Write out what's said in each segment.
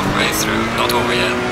halfway through, not over yet.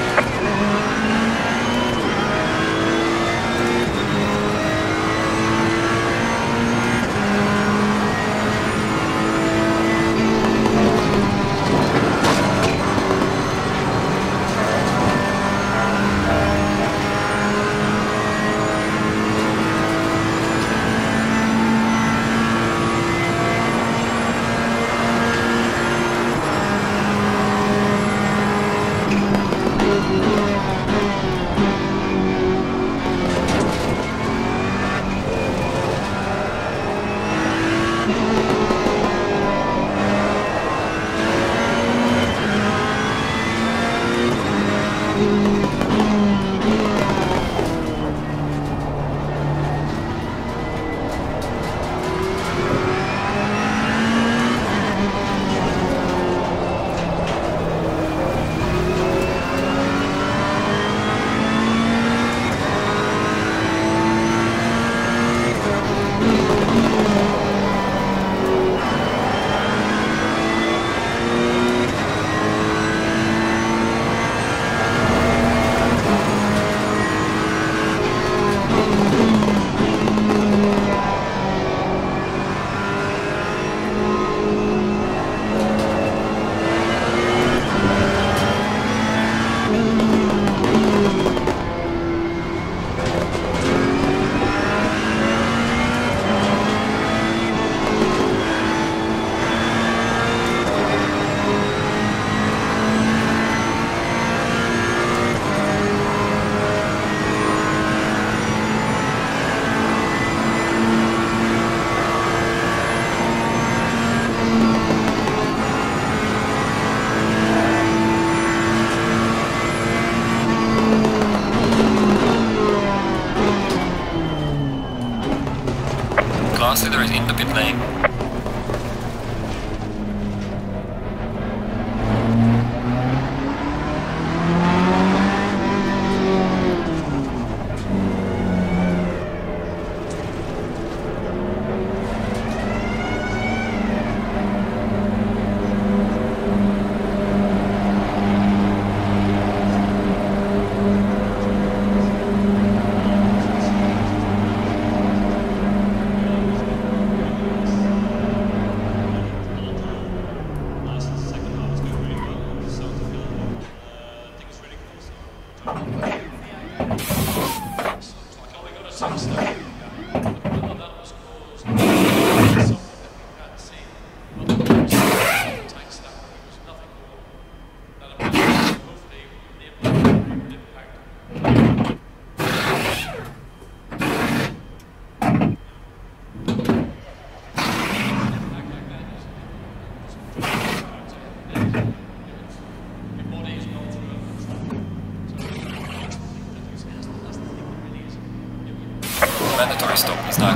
Stop is not.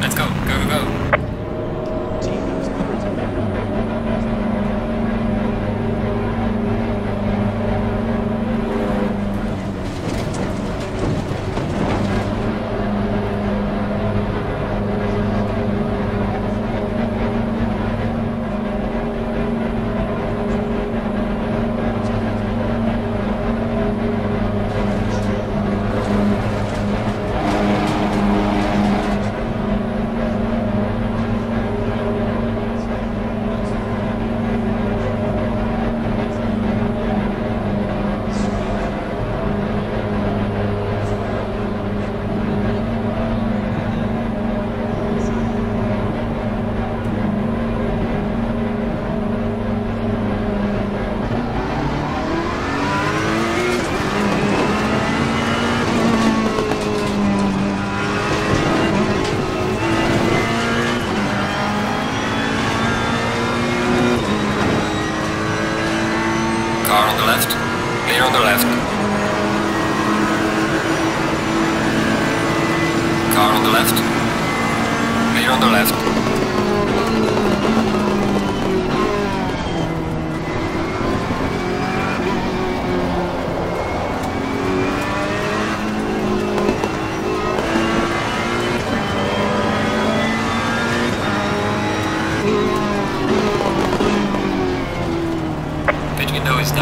Let's go, go, go, go.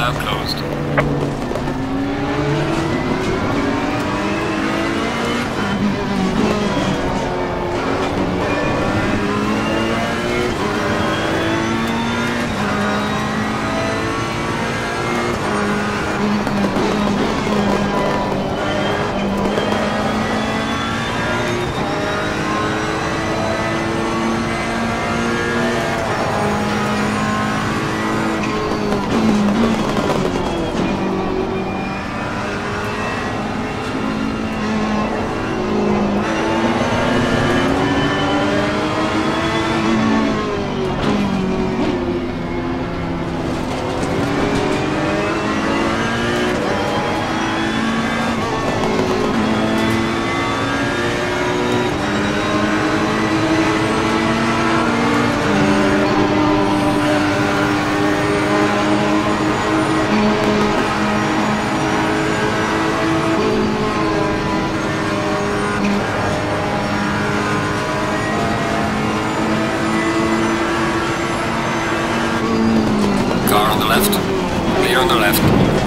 now closed. left. Clear on the left.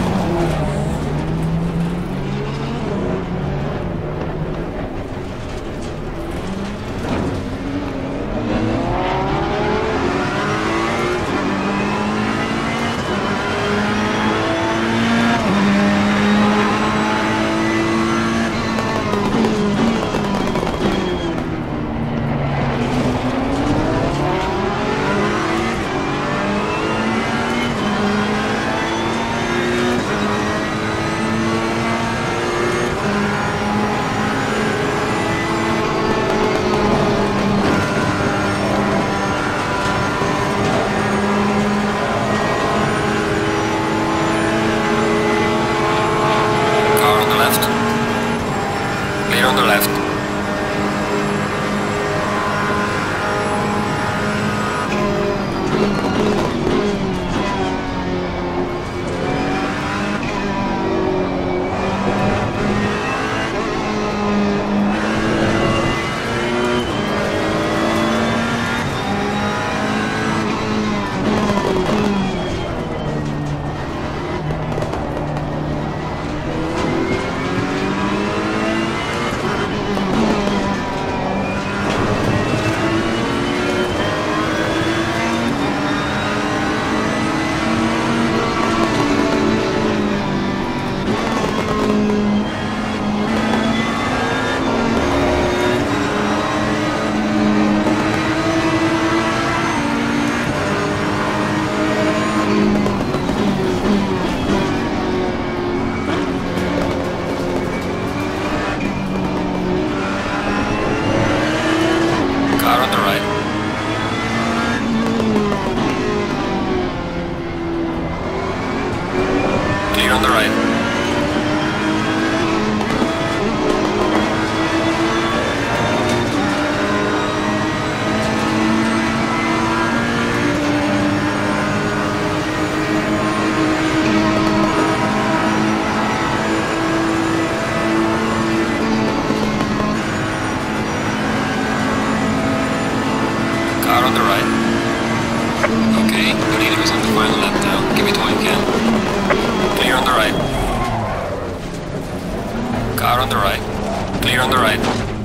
right. Clear on the right.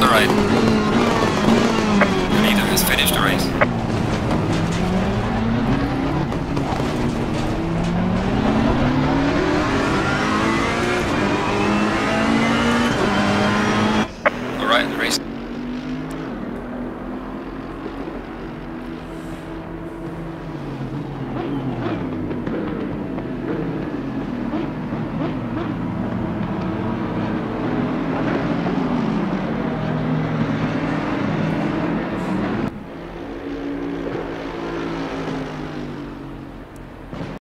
The right. Leader has finished the race.